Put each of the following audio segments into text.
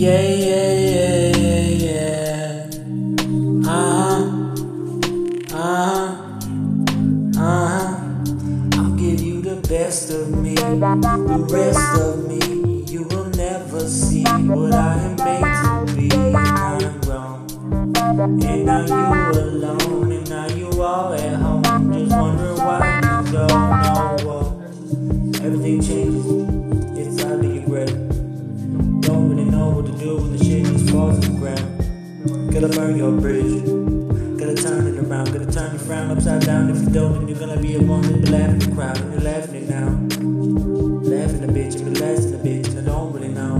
Yeah, yeah, yeah, yeah, yeah. Uh-huh. Uh-huh. Uh-huh. I'll give you the best of me. The rest of me, you will never see what I am made Gotta burn your bridge. Gotta turn it around. Gotta turn your frown upside down. If you don't, then you're gonna be a one that be laughing the crowd. And you're laughing it now. Laughing a bitch, and blasting a bitch, and I don't really know.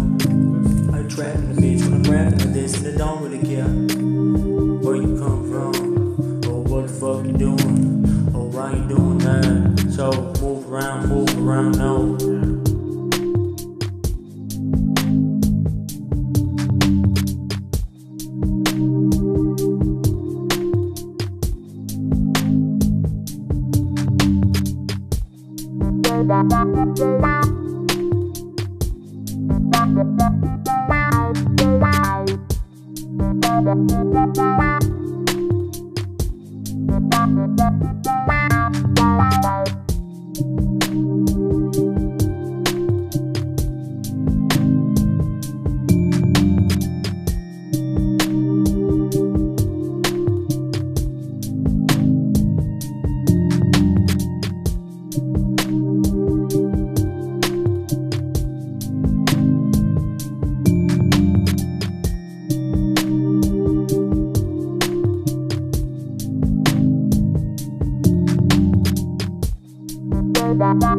I'm trapping a bitch when I'm rapping this, and I don't really care where you come from, or what the fuck you doing, or why you doing that. So move around, move around, no. Bye. Thank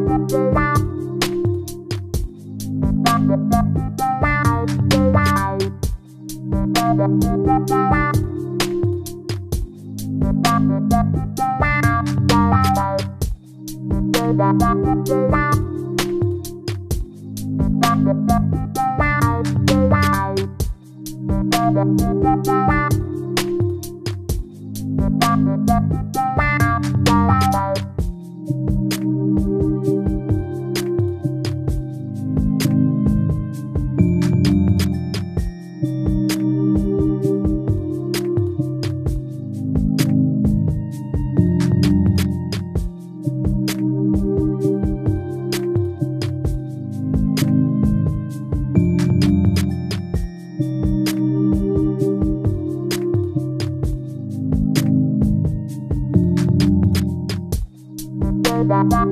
Bye.